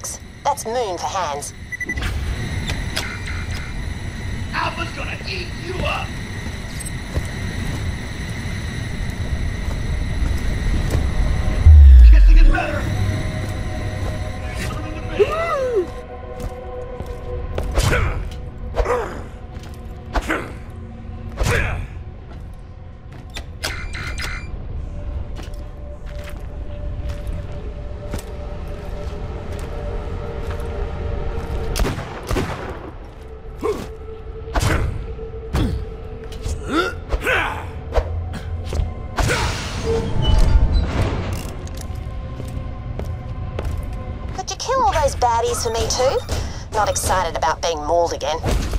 with your meat hunks. That's moon for hands. Alpha's gonna eat you up! Kissing is better! Not excited about being mauled again.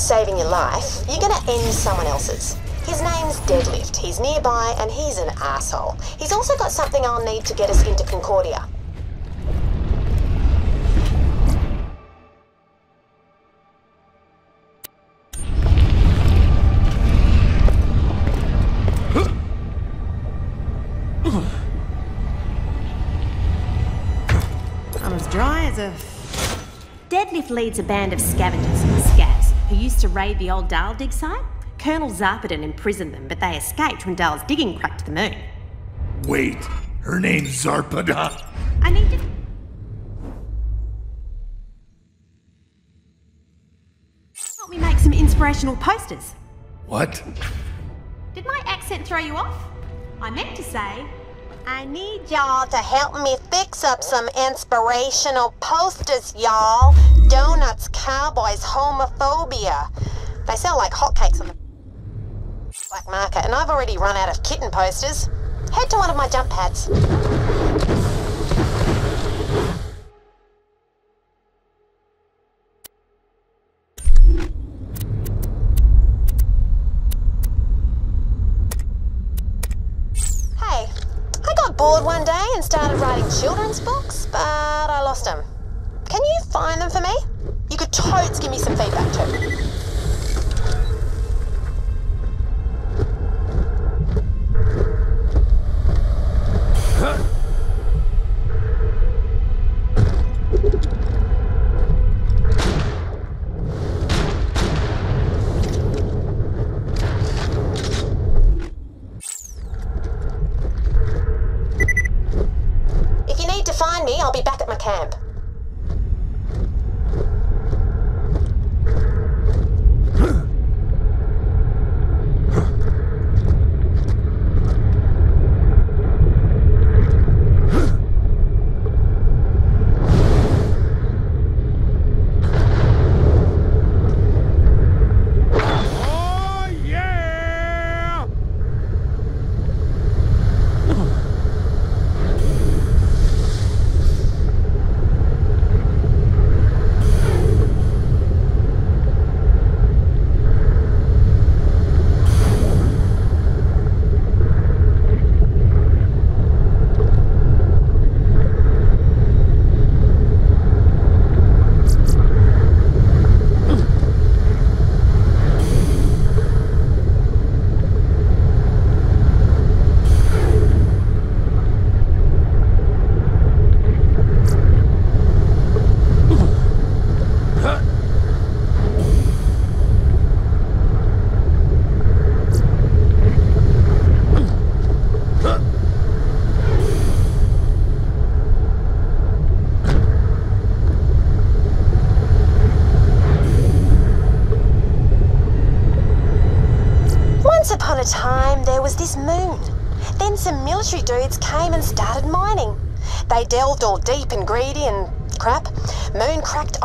Saving your life, you're gonna end someone else's. His name's Deadlift. He's nearby, and he's an asshole. He's also got something I'll need to get us into Concordia. I'm as dry as a. Deadlift leads a band of scavengers who used to raid the old Dahl dig site. Colonel Zarpedon imprisoned them, but they escaped when Dahl's digging cracked the moon. Wait, her name's Zarpada. I need to. Help me make some inspirational posters. What? Did my accent throw you off? I meant to say, I need y'all to help me fix up some inspirational posters, y'all. Donuts, cowboys, homophobia. They sell like hotcakes on the black market, and I've already run out of kitten posters. Head to one of my jump pads. Hey, I got bored one day and started writing children's books, but I lost them. Find them for me? You could totes give me some feedback too.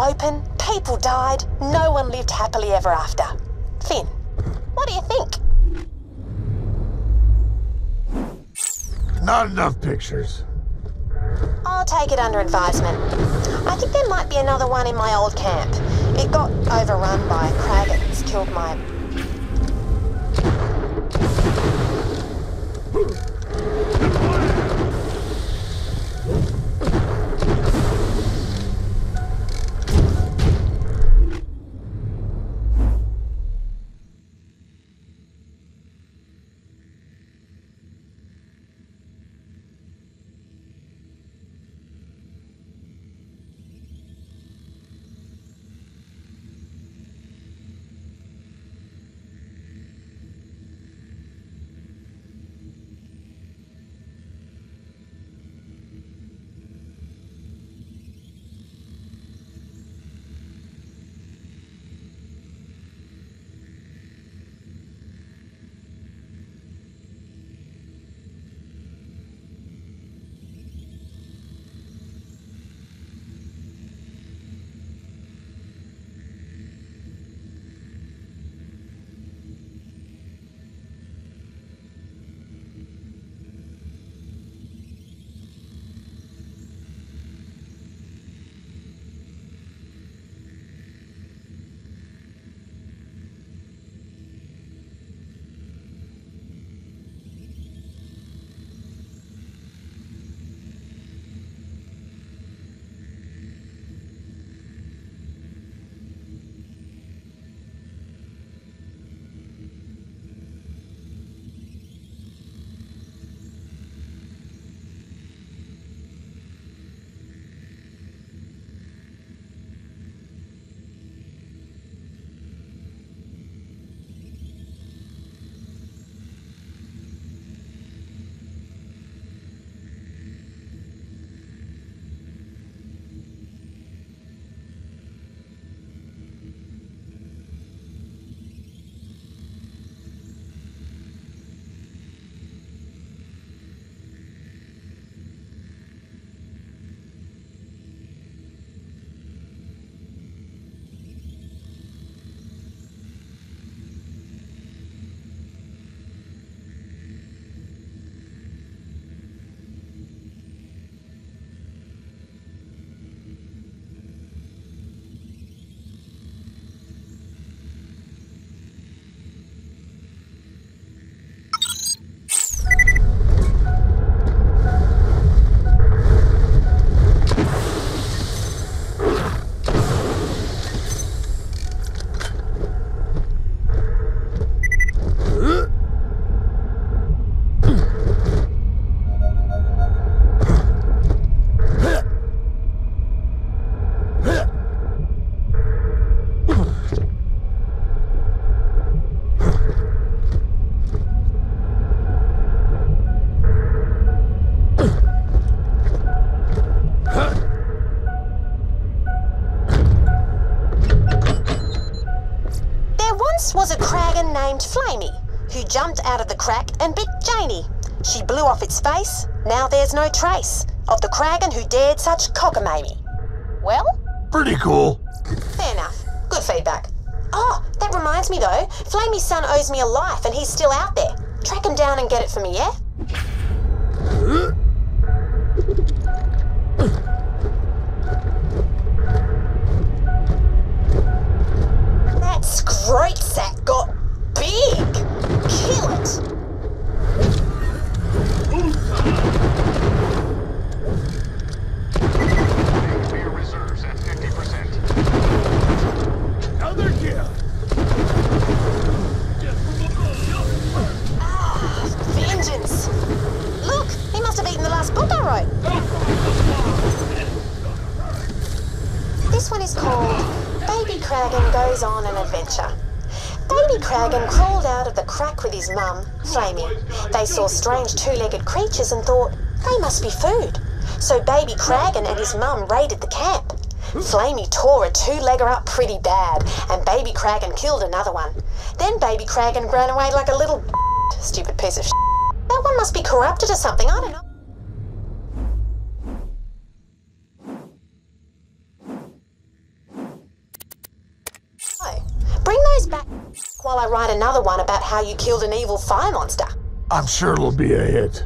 Open, people died, no one lived happily ever after. Finn, what do you think? Not enough pictures. I'll take it under advisement. I think there might be another one in my old camp. It got overrun by Kraggons, killed my Blew off its face. Now there's no trace of the Kraggon who dared such cockamamie. Well, Pretty cool. fair enough. Good feedback. Oh, that reminds me though. Flamey's son owes me a life and he's still out there. Track him down and get it for me, yeah? strange two-legged creatures and thought they must be food. So Baby Kraggon and his mum raided the camp. Flamey tore a two-legger up pretty bad, and Baby Kraggon killed another one. Then Baby Kraggon ran away like a little Stupid piece of shit. That one must be corrupted or something, I don't know. Bring those back while I write another one about how you killed an evil fire monster. I'm sure it'll be a hit.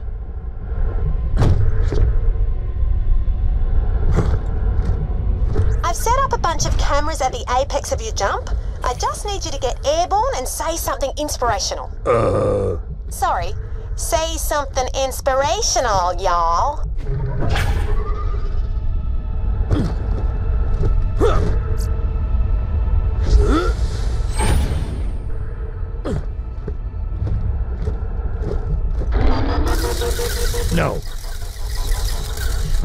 I've set up a bunch of cameras at the apex of your jump. I just need you to get airborne and say something inspirational. Uh, Sorry, say something inspirational, y'all. no.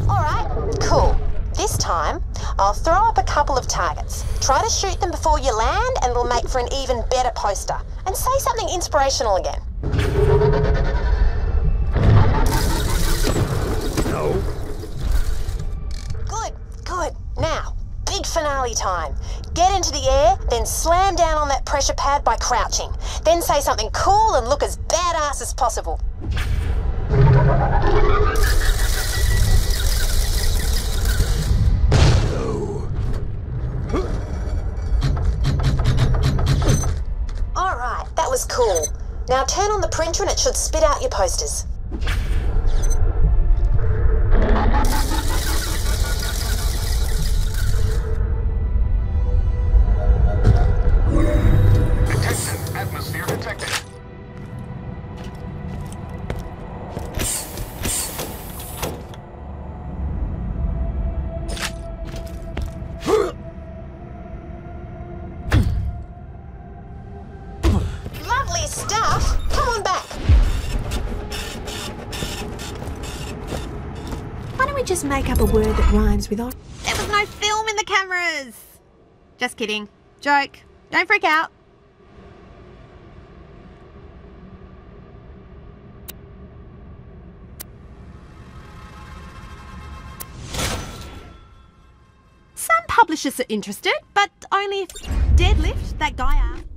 Alright, cool. This time, I'll throw up a couple of targets. Try to shoot them before you land, and it'll make for an even better poster. And say something inspirational again. No. Good, good. Now, big finale time. Get into the air, then slam down on that pressure pad by crouching. Then say something cool and look as badass as possible. No. Alright, that was cool. Now turn on the printer and it should spit out your posters. With on? There was no film in the cameras! Just kidding. Joke. Don't freak out. Some publishers are interested, but only if Deadlift, that guy asked.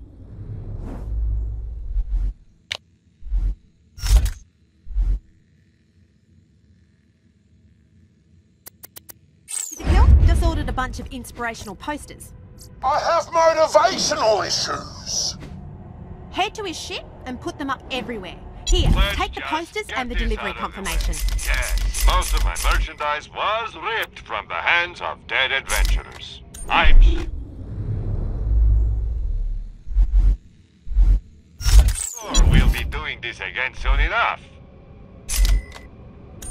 Help? A bunch of inspirational posters. I have motivational issues. Head to his ship and put them up everywhere. Here, Let's take the posters and the delivery out of the confirmation. way. Yes, most of my merchandise was ripped from the hands of dead adventurers. I'm sure we'll be doing this again soon enough.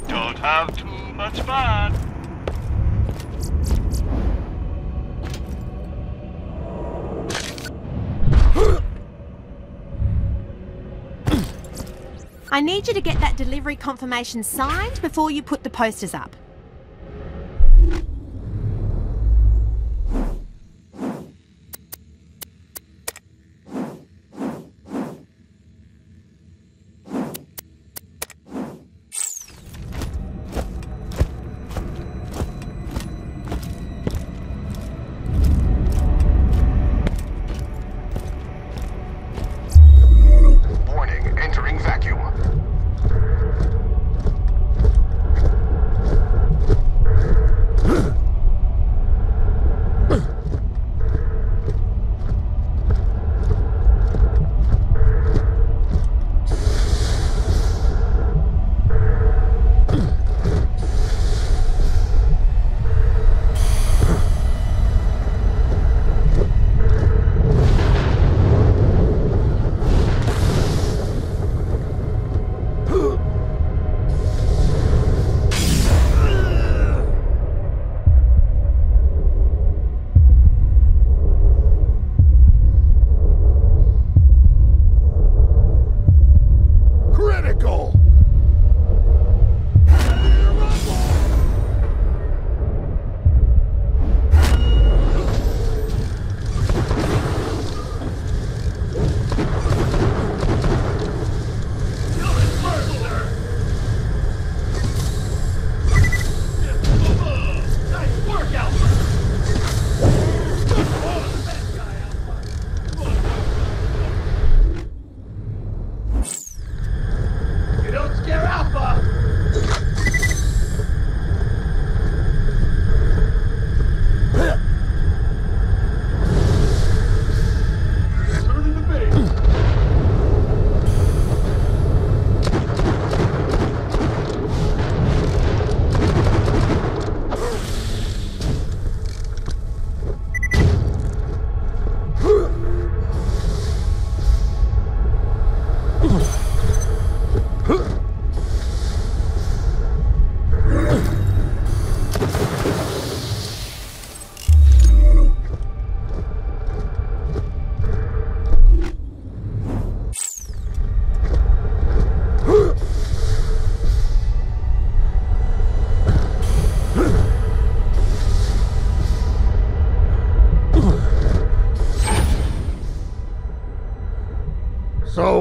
Don't have too much fun. I need you to get that delivery confirmation signed before you put the posters up.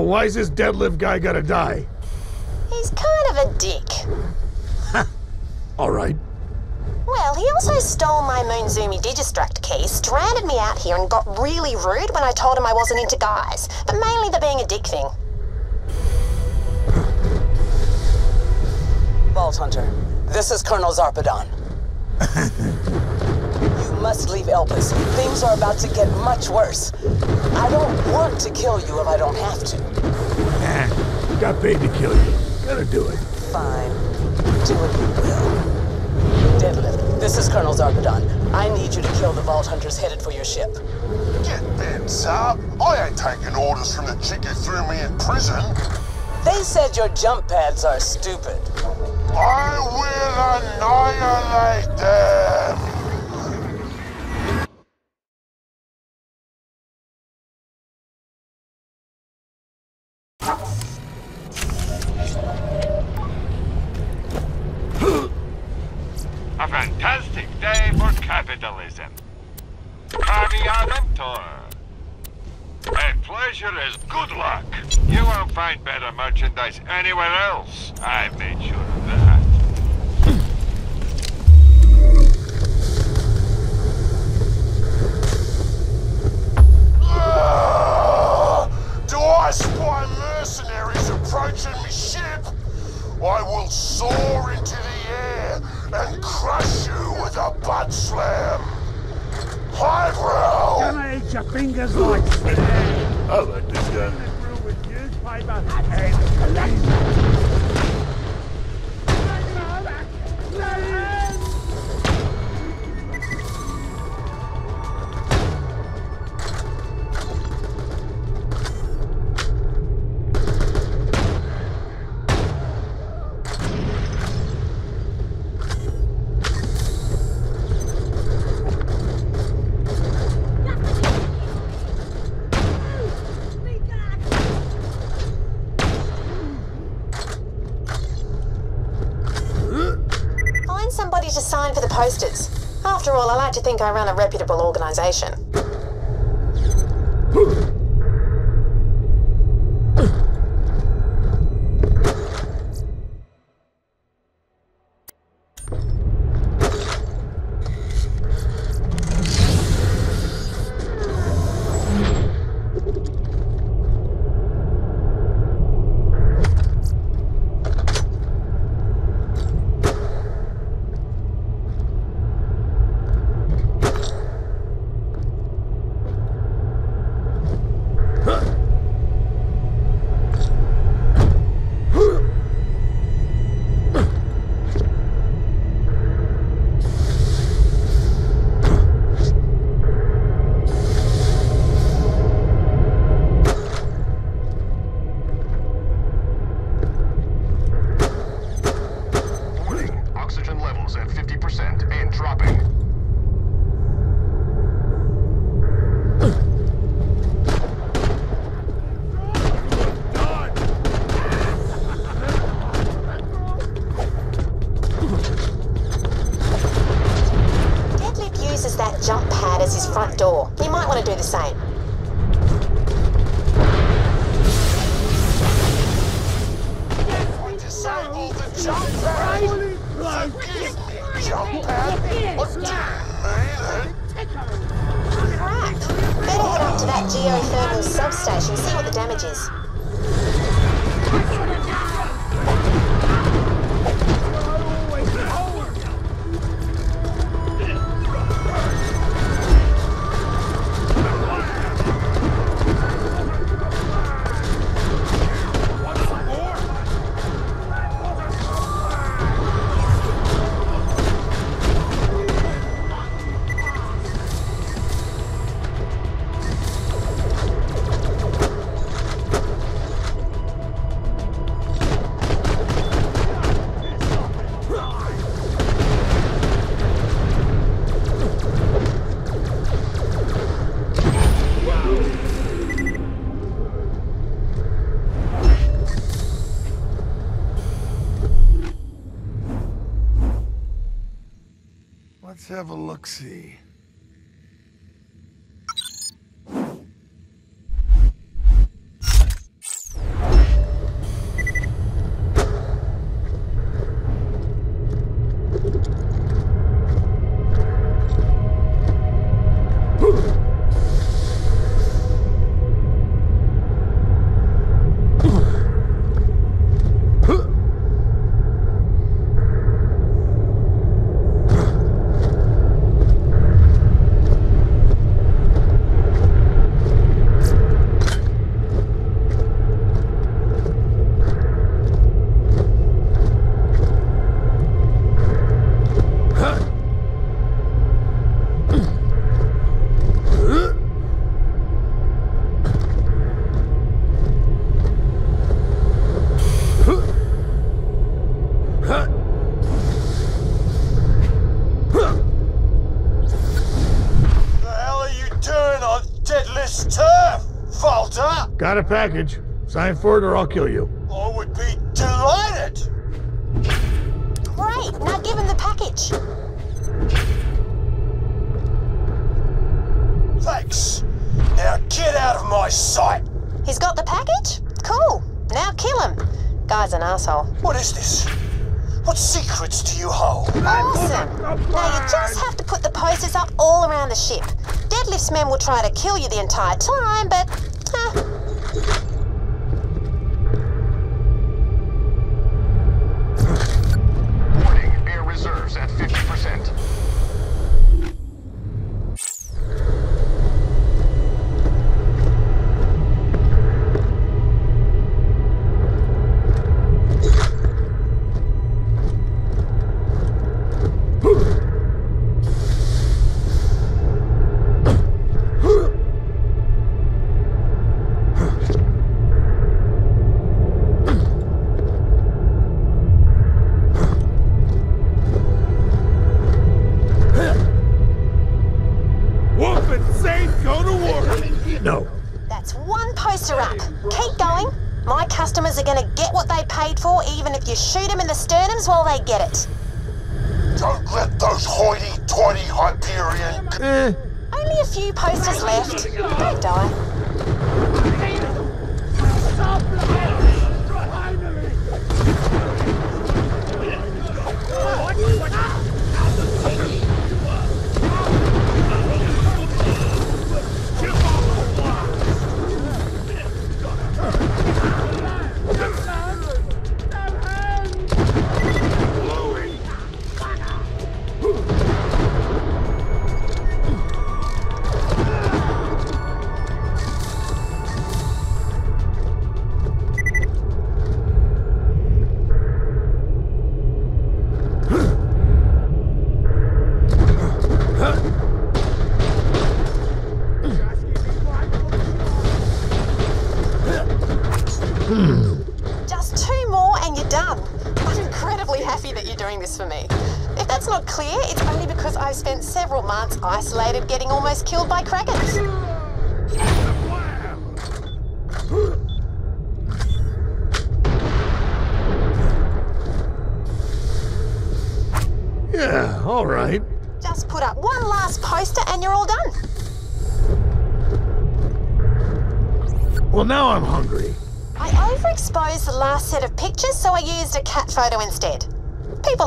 Why's this deadlift guy gotta die? He's kind of a dick. Alright. Well, he also stole my Moonzoomy Digistruct key, stranded me out here, and got really rude when I told him I wasn't into guys. But mainly the being a dick thing. Vault Hunter, this is Colonel Zarpedon. you must leave Elpis. Things are about to get much worse. I don't want to kill you if I don't have to. Nah, got paid to kill you. Gotta do it. Fine. Do what you will. Deadlift, this is Colonel Zarpedon. I need you to kill the Vault Hunters headed for your ship. Get bent, Zarp. I ain't taking orders from the chick who threw me in prison. They said your jump pads are stupid. I will annihilate them! A fantastic day for capitalism. Caviamentor. And pleasure is good luck. You won't find better merchandise anywhere else. I've made sure think I run a reputable organization. Let's have a look-see. Got a package. Sign for it or I'll kill you. I would be delighted. Great, now give him the package. Thanks. Now get out of my sight. He's got the package? Cool. Now kill him. Guy's an asshole. What is this? What secrets do you hold? Awesome. Now you just have to put the posters up all around the ship. Deadlift's men will try to kill you the entire time, but...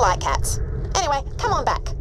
like cats. Anyway, come on back.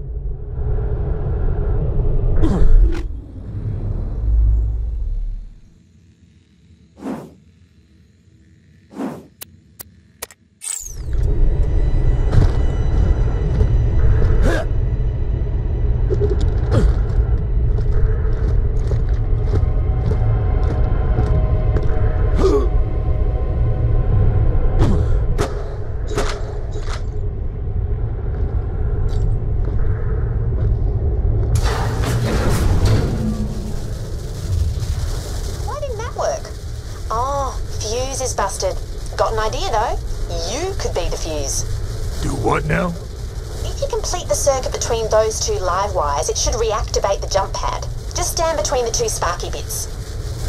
Two live wires, it should reactivate the jump pad. Just stand between the two sparky bits.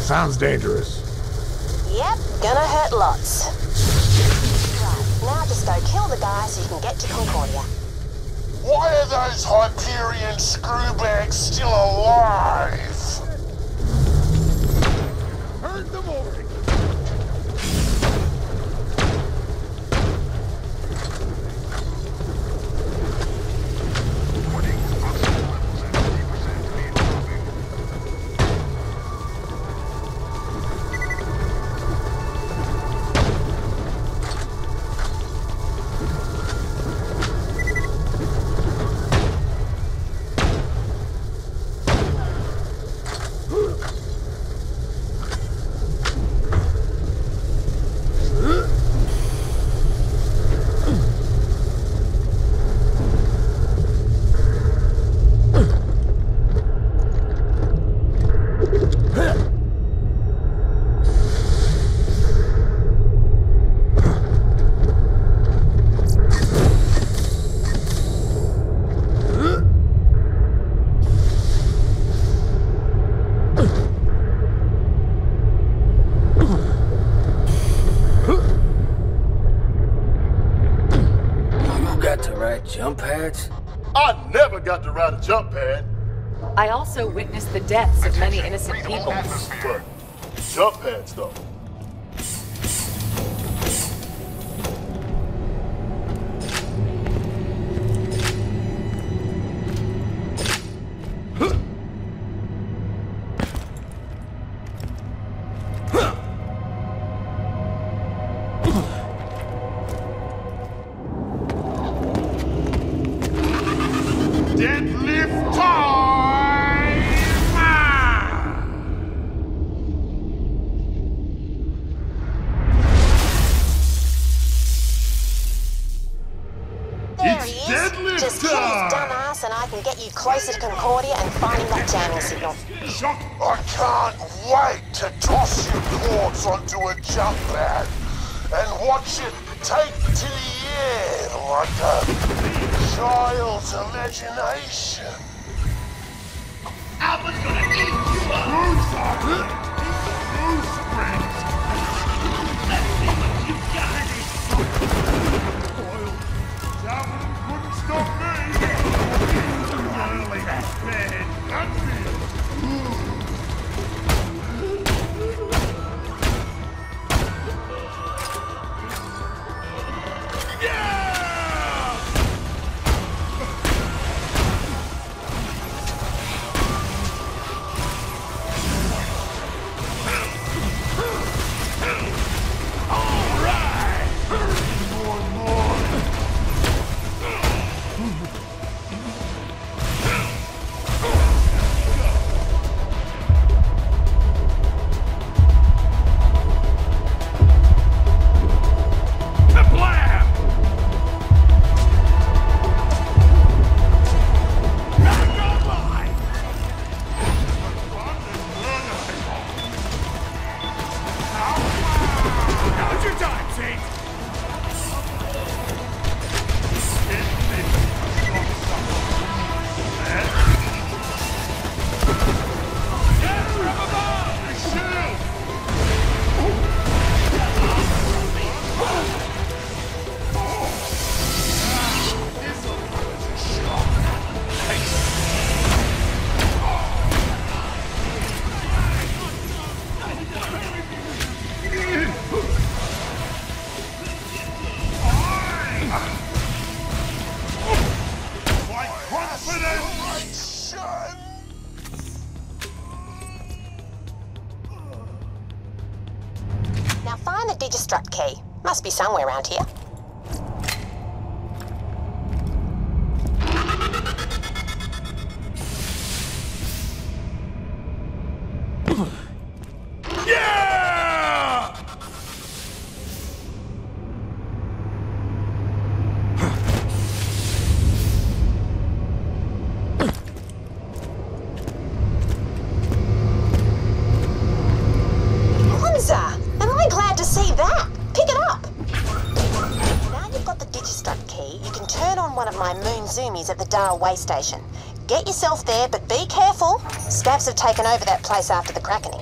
Sounds dangerous. Yep, gonna hurt lots. Right, now just go kill the guy so you can get to Concordia. Why are those Hyperion screwbags still alive? Pads? I never got to ride a jump pad, I also witnessed the deaths of many innocent people. but jump pads though. Deadlift time! There It's he is. deadlift Just kill his time. dumb ass and I can get you closer to Concordia and finding that jamming signal. Shock! I can't wait to toss you cords onto a jump pad and watch it take to the air like a child's imagination. Alpha's gonna eat you up! Bruiser! Bruce Springs! Let's see what you got! Oil. Javelin couldn't stop me! Early bed! That's it! Way station. Get yourself there, but be careful. Scavs have taken over that place after the crackening.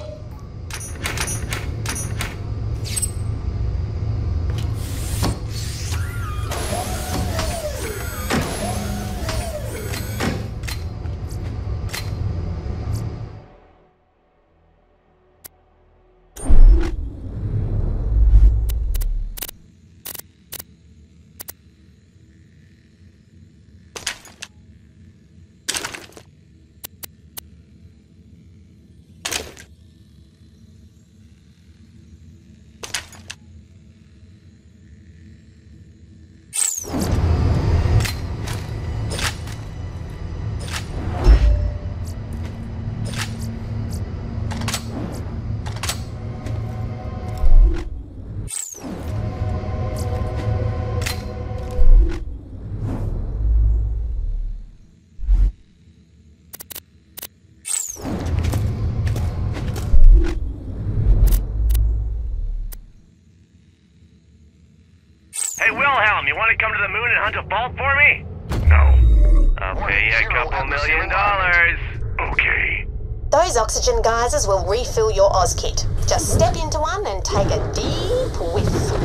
Want to come to the moon and hunt a vault for me? No. I'll pay you a couple million dollars. Okay. Those oxygen geysers will refill your Oz kit. Just step into one and take a deep whiff.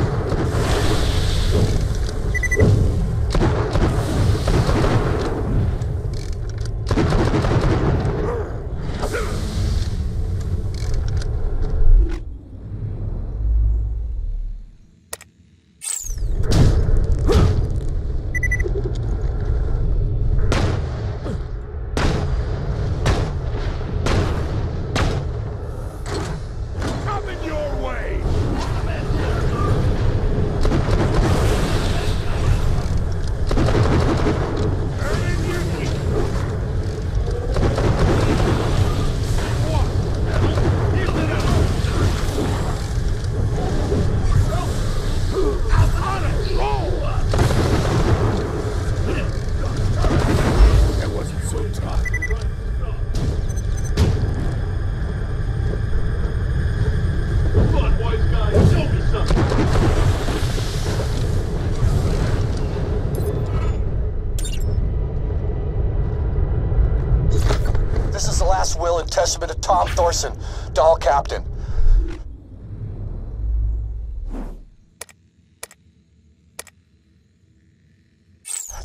Testament to Tom Thorson, Dahl Captain.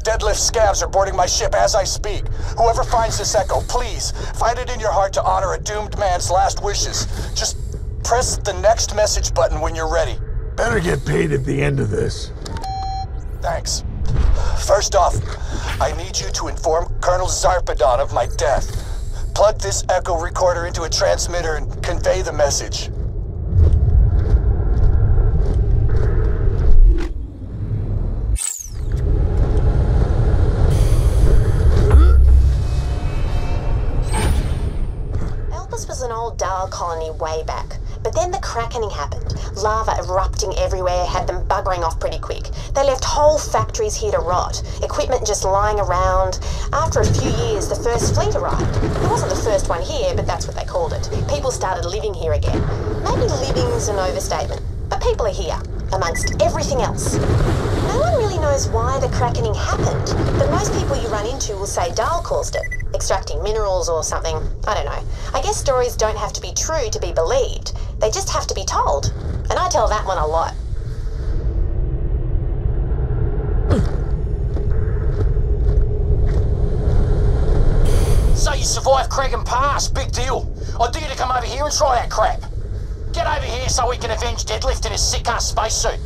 Deadlift scavs are boarding my ship as I speak. Whoever finds this echo, please, find it in your heart to honor a doomed man's last wishes. Just press the next message button when you're ready. Better get paid at the end of this. Thanks. First off, I need you to inform Colonel Zarpedon of my death. Plug this echo recorder into a transmitter and convey the message. Elpis was an old Dahl colony way back. But then the Crackening happened. Lava erupting everywhere had them buggering off pretty quick. They left whole factories here to rot, equipment just lying around. After a few years, the first fleet arrived. It wasn't the first one here, but that's what they called it. People started living here again. Maybe living's an overstatement, but people are here, amongst everything else. No one really knows why the Crackening happened, but most people you run into will say Dahl caused it. Extracting minerals or something. I don't know. I guess stories don't have to be true to be believed. They just have to be told. And I tell that one a lot. So you survived Kraken Pass, big deal. I dare you to come over here and try that crap. Get over here so we can avenge Deadlift in his sick-ass spacesuit.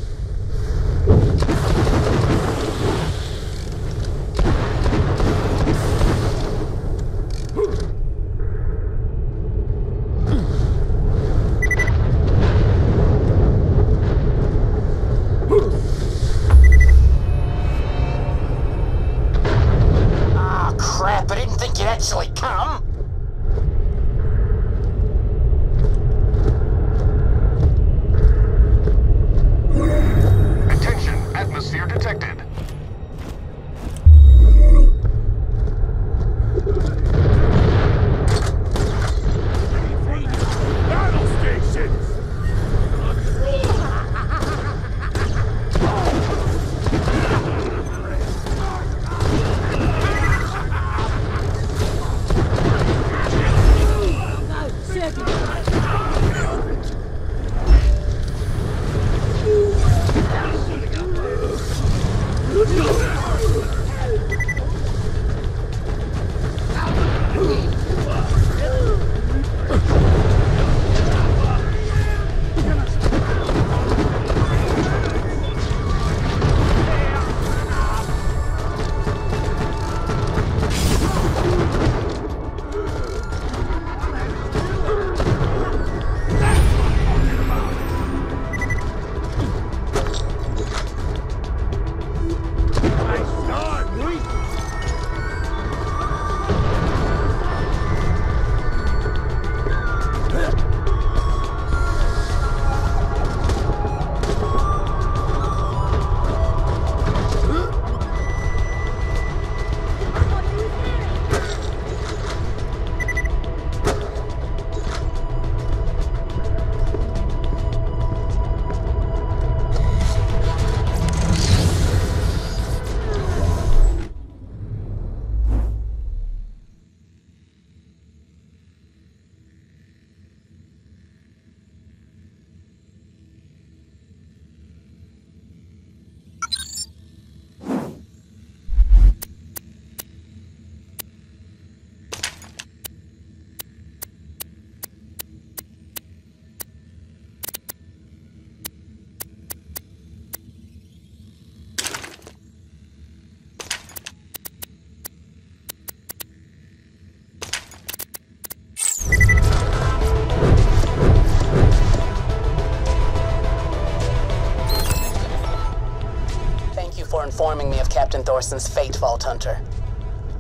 Informing me of Captain Thorson's fate, Vault Hunter.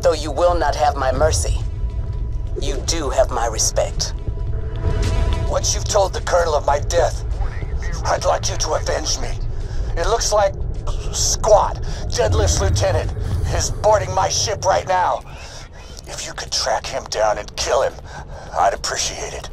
Though you will not have my mercy, you do have my respect. Once you've told the Colonel of my death, I'd like you to avenge me. It looks like Squat, Deadlift's lieutenant, is boarding my ship right now. If you could track him down and kill him, I'd appreciate it.